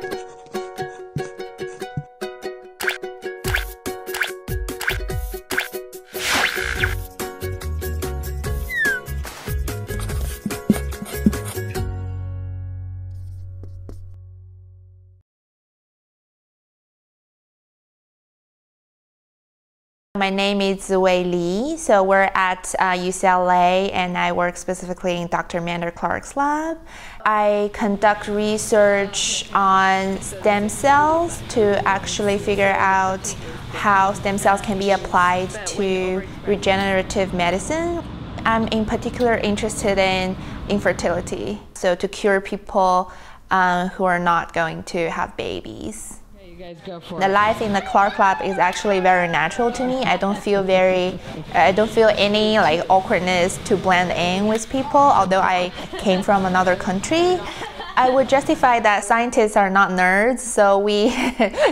Thank you. My name is Ziwei Li. So we're at uh, UCLA and I work specifically in Dr. Amander Clark's lab. I conduct research on stem cells to actually figure out how stem cells can be applied to regenerative medicine. I'm in particular interested in infertility, so to cure people uh, who are not going to have babies the life in the Clark lab is actually very natural to me. I don't feel very, I don't feel any like awkwardness to blend in with people, although I came from another country. I would justify that scientists are not nerds, so we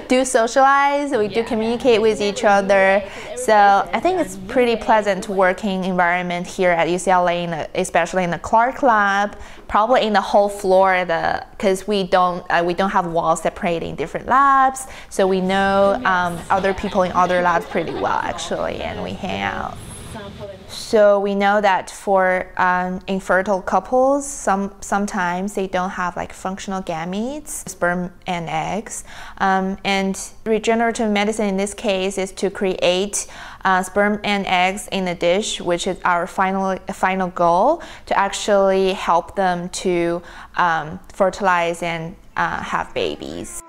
do socialize, we do communicate with each other. So I think it's pretty pleasant working environment here at UCLA, in the, especially in the Clark lab, probably in the whole floor, the because we don't uh, we don't have walls separating different labs, so we know um, other people in other labs pretty well actually, and we hang out. So we know that for um, infertile couples, some sometimes they don't have like functional gametes, sperm and eggs. Um, and regenerative medicine in this case is to create uh, sperm and eggs in a dish, which is our final final goal to actually help them to um, fertilize and uh, have babies.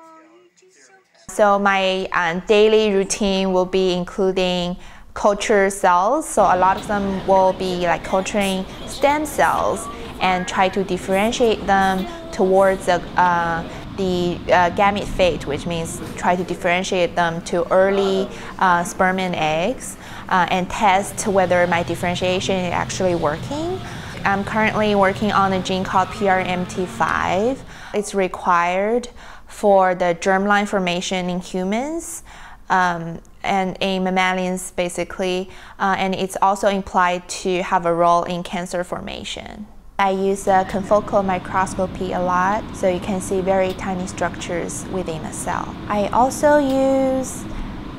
So my uh, daily routine will be including culture cells. So a lot of them will be like culturing stem cells and try to differentiate them towards the, uh, the uh, gamete phase, which means try to differentiate them to early uh, sperm and eggs uh, and test whether my differentiation is actually working. I'm currently working on a gene called PRMT5. It's required for the germline formation in humans um, and in mammalians basically, uh, and it's also implied to have a role in cancer formation. I use confocal microscopy a lot, so you can see very tiny structures within a cell. I also use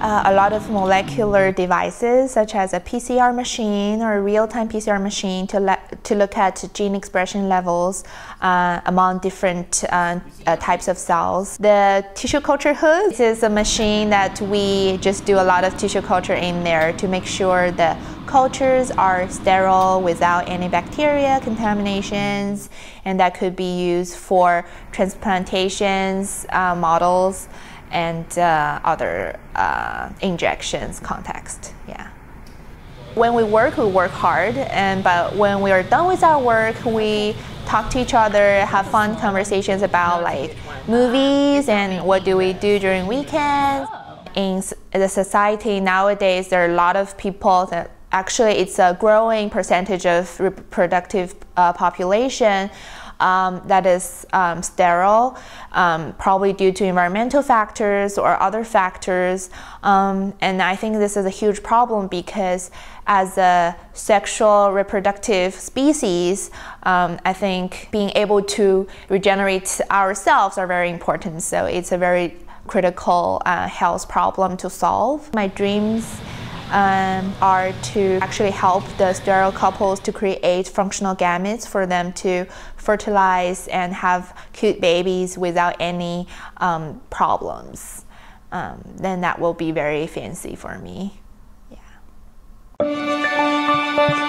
uh, a lot of molecular devices such as a PCR machine or a real-time PCR machine to, to look at gene expression levels uh, among different uh, uh, types of cells. The tissue culture hood is a machine that we just do a lot of tissue culture in there to make sure the cultures are sterile without any bacteria contaminations and that could be used for transplantations uh, models and uh, other uh, injections context. Yeah. When we work, we work hard, and but when we are done with our work, we talk to each other, have fun conversations about like movies and what do we do during weekends. In the society nowadays, there are a lot of people that actually it's a growing percentage of reproductive uh, population um, that is um, sterile, um, probably due to environmental factors or other factors. Um, and I think this is a huge problem because as a sexual reproductive species, um, I think being able to regenerate ourselves are very important. So it's a very critical uh, health problem to solve. My dreams um, are to actually help the sterile couples to create functional gametes for them to fertilize and have cute babies without any um, problems. Um, then that will be very fancy for me. Yeah.